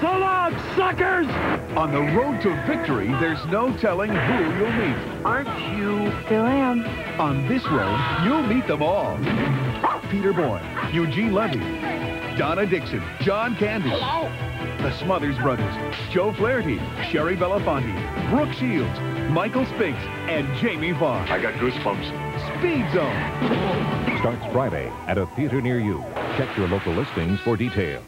So long, suckers! On the road to victory, there's no telling who you'll meet. Aren't you? Still am. On this road, you'll meet them all. Peter Boyle, Eugene Levy, Donna Dixon, John Candy. Hello. The Smothers Brothers, Joe Flaherty, Shari Belafonte, Brooke Shields, Michael Spinks, and Jamie Vaughn. I got goosebumps. Speed Zone. Starts Friday at a theater near you. Check your local listings for details.